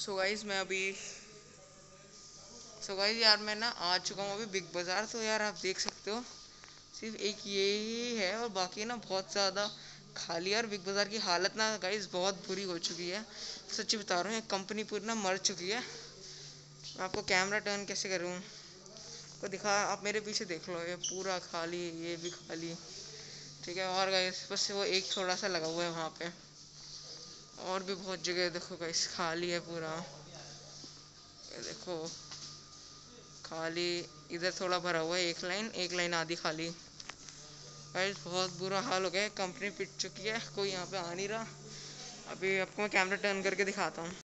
So guys मैं अभी so guys यार, मैं ना आ चुका हूँ अभी बिग बाज़ार तो यार, आप देख सकते हो, सिर्फ़ एक ये ही है और बाकी ना बहुत ज़्यादा खाली और बिग बाज़ार की हालत ना गाइस बहुत बुरी हो चुकी है। सच्ची बता रहा हूँ कंपनी पूरी ना मर चुकी है। मैं आपको कैमरा टर्न कैसे करूँ? तो दिखा, आप मेरे पीछे देख लो, ये पूरा खाली, ये भी खाली। ठीक है, और गाइस बस वो एक थोड़ा सा लगा हुआ है वहाँ पे। और भी बहुत जगह देखो गाइस खाली है पूरा। देखो, खाली, इधर थोड़ा भरा हुआ है, एक लाइन एक लाइन आधी खाली। गाइस बहुत बुरा हाल हो गया है कंपनी पिट चुकी है, कोई यहाँ पे आ नहीं रहा। अभी आपको मैं कैमरा टर्न करके दिखाता हूँ।